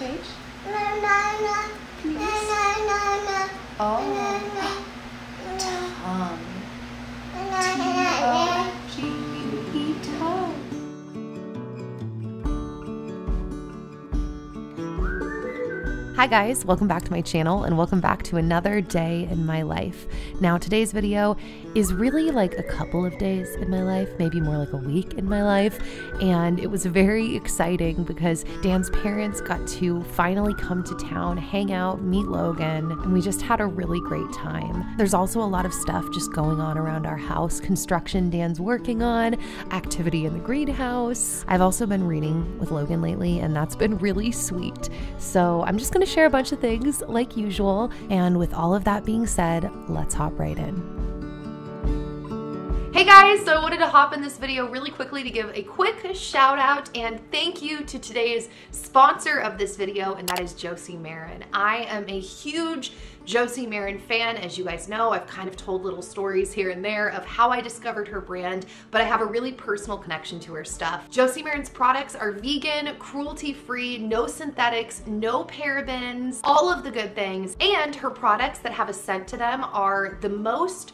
your cage? Can you just- Oh. Tongue. T-O-G-U-E, Hi guys, welcome back to my channel and welcome back to another day in my life. Now today's video is really like a couple of days in my life, maybe more like a week in my life, and it was very exciting because Dan's parents got to finally come to town, hang out, meet Logan, and we just had a really great time. There's also a lot of stuff just going on around our house, construction Dan's working on, activity in the greenhouse. I've also been reading with Logan lately and that's been really sweet. So I'm just going to share a bunch of things like usual. And with all of that being said, let's hop right in. Hey guys, so I wanted to hop in this video really quickly to give a quick shout out and thank you to today's sponsor of this video, and that is Josie Maran. I am a huge Josie Maran fan. As you guys know, I've kind of told little stories here and there of how I discovered her brand, but I have a really personal connection to her stuff. Josie Maran's products are vegan, cruelty-free, no synthetics, no parabens, all of the good things, and her products that have a scent to them are the most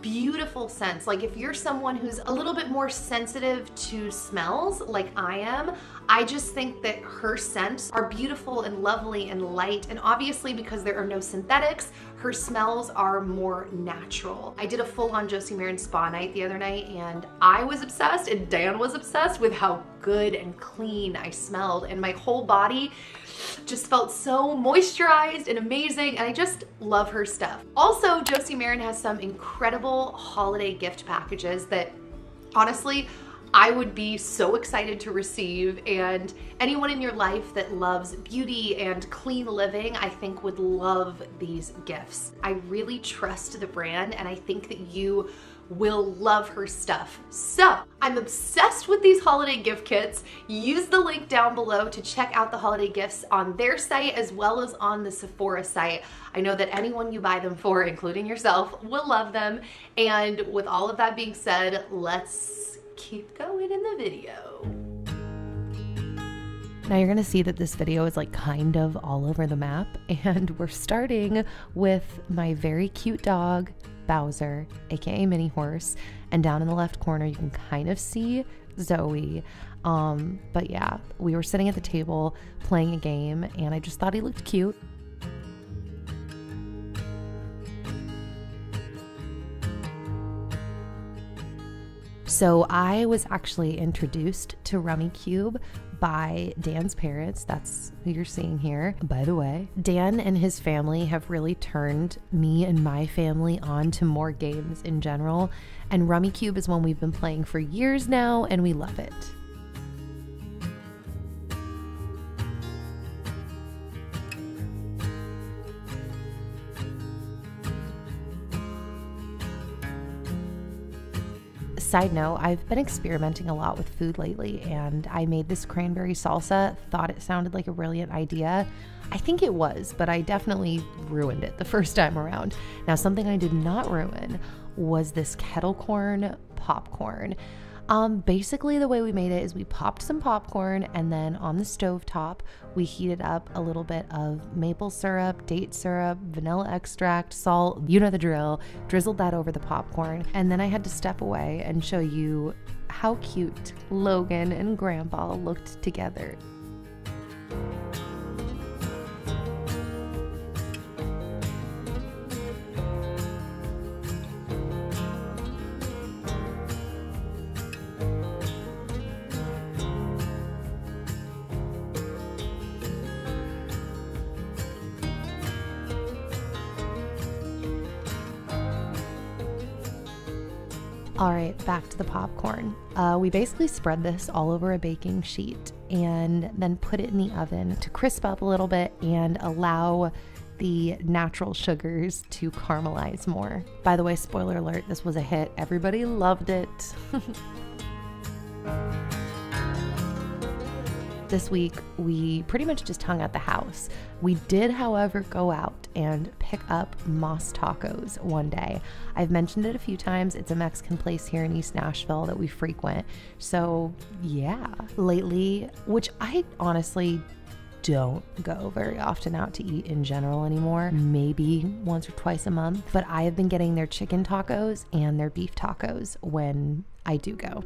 beautiful scents. Like if you're someone who's a little bit more sensitive to smells like I am, I just think that her scents are beautiful and lovely and light. And obviously because there are no synthetics, her smells are more natural. I did a full on Josie Maran spa night the other night and I was obsessed and Dan was obsessed with how good and clean I smelled and my whole body just felt so moisturized and amazing and I just love her stuff. Also, Josie Maran has some incredible holiday gift packages that honestly I would be so excited to receive and anyone in your life that loves beauty and clean living I think would love these gifts. I really trust the brand and I think that you will love her stuff. So I'm obsessed with these holiday gift kits. Use the link down below to check out the holiday gifts on their site as well as on the Sephora site. I know that anyone you buy them for, including yourself, will love them. And with all of that being said, let's keep going in the video. Now you're gonna see that this video is like kind of all over the map and we're starting with my very cute dog, Bowser, aka Mini Horse, and down in the left corner you can kind of see Zoe. Um, but yeah, we were sitting at the table playing a game and I just thought he looked cute. So I was actually introduced to Rummikub by Dan's parents. That's who you're seeing here. By the way, Dan and his family have really turned me and my family on to more games in general. And Rummikub is one we've been playing for years now, and we love it. Side note, I've been experimenting a lot with food lately and I made this cranberry salsa, thought it sounded like a brilliant idea. I think it was, but I definitely ruined it the first time around. Now, something I did not ruin was this kettle corn popcorn. Um, basically, the way we made it is we popped some popcorn and then on the stove top, we heated up a little bit of maple syrup, date syrup, vanilla extract, salt, you know the drill, drizzled that over the popcorn. And then I had to step away and show you how cute Logan and Grandpa looked together. All right, back to the popcorn. Uh, we basically spread this all over a baking sheet and then put it in the oven to crisp up a little bit and allow the natural sugars to caramelize more. By the way, spoiler alert, this was a hit. Everybody loved it. this week we pretty much just hung at the house. We did, however, go out and pick up Mas Tacos one day. I've mentioned it a few times. It's a Mexican place here in East Nashville that we frequent. So, yeah, lately, which I honestly don't go very often out to eat in general anymore, maybe once or twice a month. But I have been getting their chicken tacos and their beef tacos when I do go.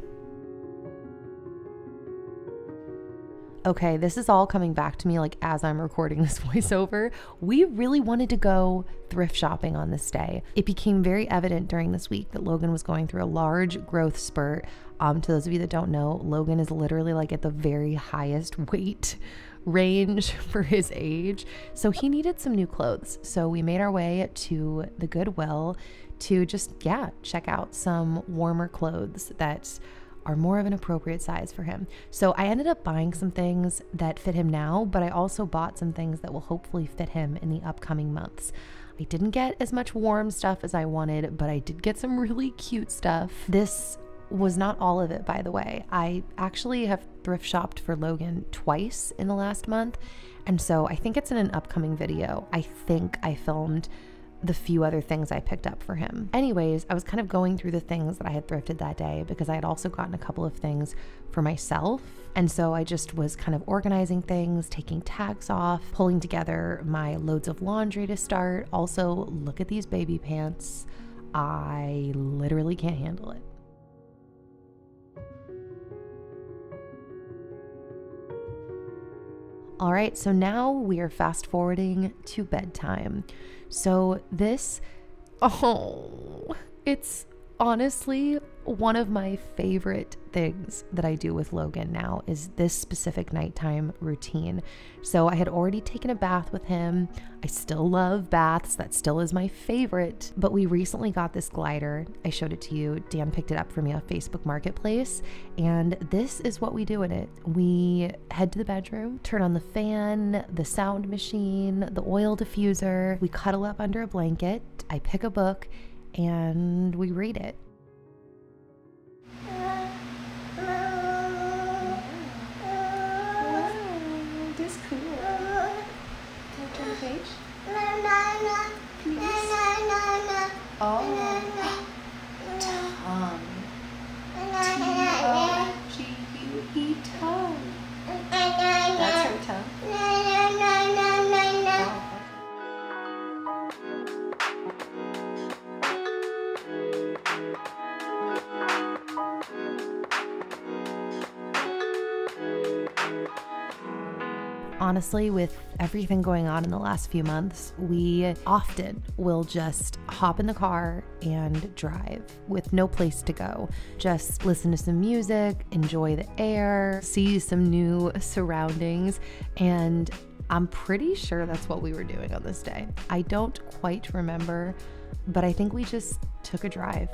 Okay, this is all coming back to me like as I'm recording this voiceover. We really wanted to go thrift shopping on this day. It became very evident during this week that Logan was going through a large growth spurt. Um, to those of you that don't know, Logan is literally like at the very highest weight range for his age. So he needed some new clothes. So we made our way to the Goodwill to just, yeah, check out some warmer clothes that are more of an appropriate size for him. So I ended up buying some things that fit him now, but I also bought some things that will hopefully fit him in the upcoming months. I didn't get as much warm stuff as I wanted, but I did get some really cute stuff. This was not all of it, by the way. I actually have thrift shopped for Logan twice in the last month. And so I think it's in an upcoming video. I think I filmed the few other things I picked up for him. Anyways, I was kind of going through the things that I had thrifted that day because I had also gotten a couple of things for myself. And so I just was kind of organizing things, taking tags off, pulling together my loads of laundry to start. Also, look at these baby pants. I literally can't handle it. All right, so now we are fast forwarding to bedtime. So this, oh, it's honestly one of my favorite things that I do with Logan now is this specific nighttime routine. So I had already taken a bath with him. I still love baths. That still is my favorite. But we recently got this glider. I showed it to you. Dan picked it up for me off Facebook Marketplace. And this is what we do in it. We head to the bedroom, turn on the fan, the sound machine, the oil diffuser. We cuddle up under a blanket. I pick a book and we read it. Honestly, with everything going on in the last few months, we often will just hop in the car and drive with no place to go. Just listen to some music, enjoy the air, see some new surroundings, and I'm pretty sure that's what we were doing on this day. I don't quite remember, but I think we just took a drive.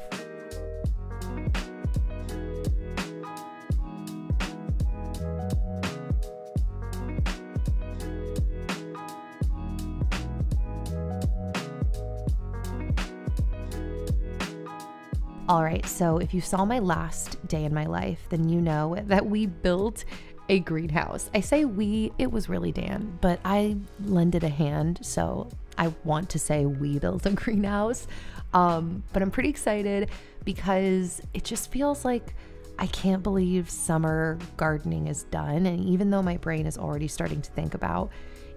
All right, so if you saw my last day in my life, then you know that we built a greenhouse. I say we, it was really Dan, but I lended a hand, so I want to say we built a greenhouse. Um, but I'm pretty excited because it just feels like I can't believe summer gardening is done. And even though my brain is already starting to think about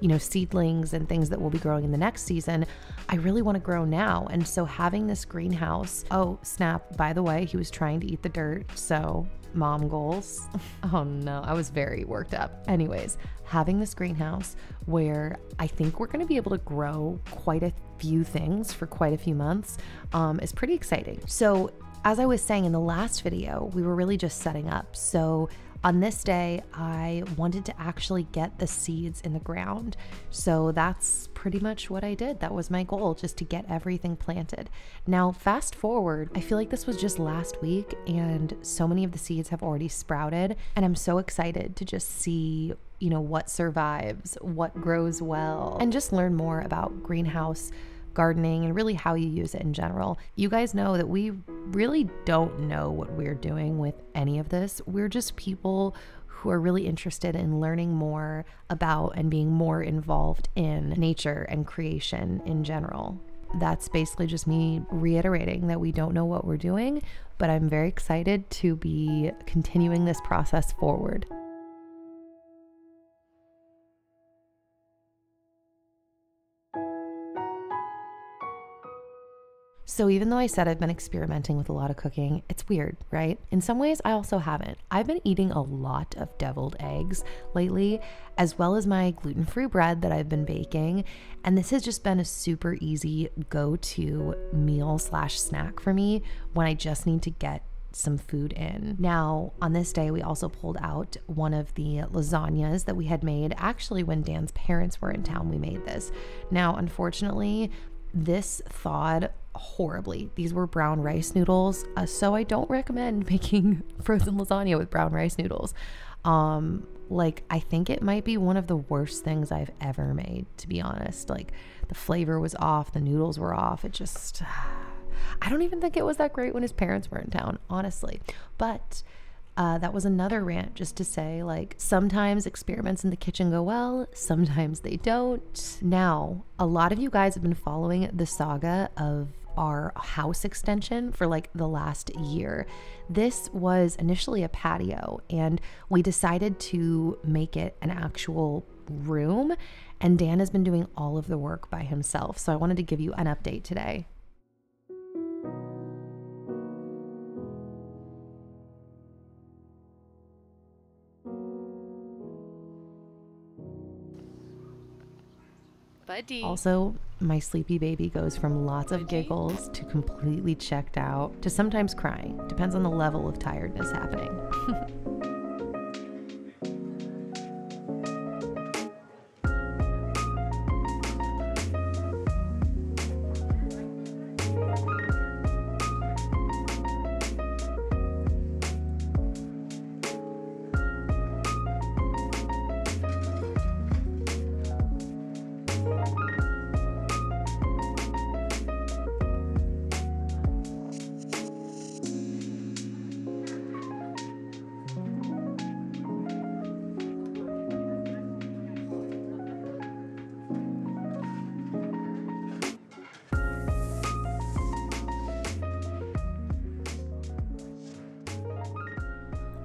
you know, seedlings and things that will be growing in the next season, I really want to grow now. And so having this greenhouse, oh, snap, by the way, he was trying to eat the dirt. So mom goals. Oh no, I was very worked up. Anyways, having this greenhouse where I think we're going to be able to grow quite a few things for quite a few months um, is pretty exciting. So, as I was saying in the last video, we were really just setting up. So, on this day, I wanted to actually get the seeds in the ground. So that's pretty much what I did. That was my goal, just to get everything planted. Now, fast forward, I feel like this was just last week, and so many of the seeds have already sprouted. And I'm so excited to just see you know what survives, what grows well, and just learn more about greenhouse gardening, and really how you use it in general. You guys know that we really don't know what we're doing with any of this. We're just people who are really interested in learning more about and being more involved in nature and creation in general. That's basically just me reiterating that we don't know what we're doing, but I'm very excited to be continuing this process forward. So, even though I said I've been experimenting with a lot of cooking, it's weird, right? In some ways, I also haven't. I've been eating a lot of deviled eggs lately, as well as my gluten free bread that I've been baking. And this has just been a super easy go to meal slash snack for me when I just need to get some food in. Now, on this day, we also pulled out one of the lasagnas that we had made. Actually, when Dan's parents were in town, we made this. Now, unfortunately, this thawed horribly. These were brown rice noodles, uh, so I don't recommend making frozen lasagna with brown rice noodles. Um, like I think it might be one of the worst things I've ever made, to be honest. Like the flavor was off, the noodles were off. It just I don't even think it was that great when his parents were in town, honestly. But uh, that was another rant just to say, like, sometimes experiments in the kitchen go well, sometimes they don't. Now, a lot of you guys have been following the saga of our house extension for like the last year. This was initially a patio, and we decided to make it an actual room. And Dan has been doing all of the work by himself. So I wanted to give you an update today. Buddy. Also, my sleepy baby goes from lots of giggles to completely checked out to sometimes crying. Depends on the level of tiredness happening.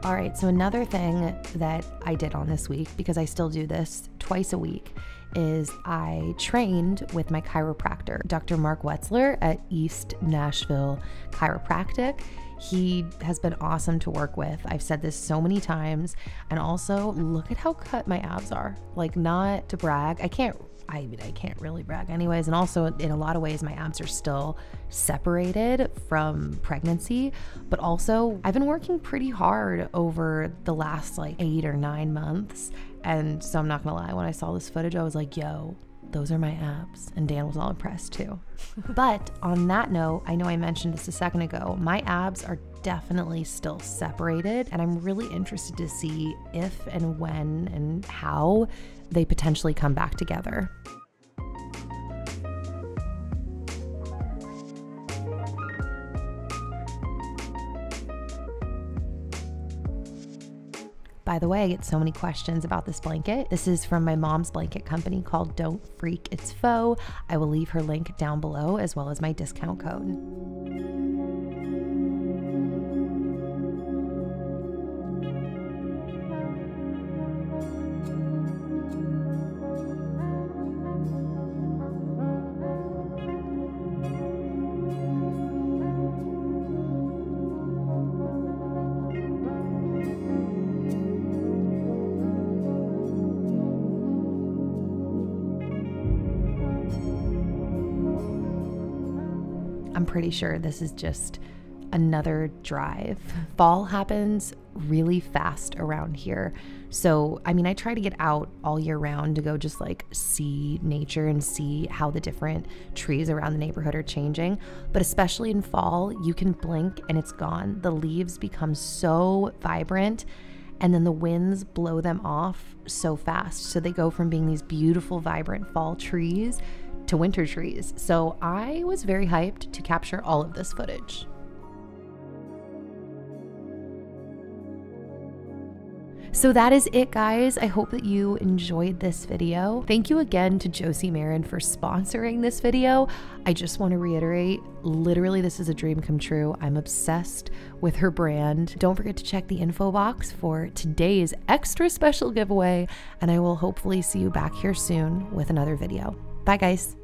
All right, so another thing that I did on this week, because I still do this twice a week, is I trained with my chiropractor, Dr. Mark Wetzler at East Nashville Chiropractic. He has been awesome to work with. I've said this so many times. And also, look at how cut my abs are. Like, not to brag, I can't I mean, I can't really brag anyways. And also, in a lot of ways, my abs are still separated from pregnancy. But also, I've been working pretty hard over the last like eight or nine months. And so I'm not gonna lie, when I saw this footage, I was like, yo, those are my abs. And Dan was all impressed too. but on that note, I know I mentioned this a second ago, my abs are definitely still separated. And I'm really interested to see if and when and how they potentially come back together. By the way, I get so many questions about this blanket. This is from my mom's blanket company called Don't Freak It's Faux. I will leave her link down below as well as my discount code. Pretty sure this is just another drive. Fall happens really fast around here. So, I mean, I try to get out all year round to go just like see nature and see how the different trees around the neighborhood are changing. But especially in fall, you can blink and it's gone. The leaves become so vibrant and then the winds blow them off so fast. So they go from being these beautiful, vibrant fall trees to winter trees. So I was very hyped to capture all of this footage. So that is it, guys. I hope that you enjoyed this video. Thank you again to Josie Maran for sponsoring this video. I just want to reiterate literally, this is a dream come true. I'm obsessed with her brand. Don't forget to check the info box for today's extra special giveaway, and I will hopefully see you back here soon with another video. Bye, guys.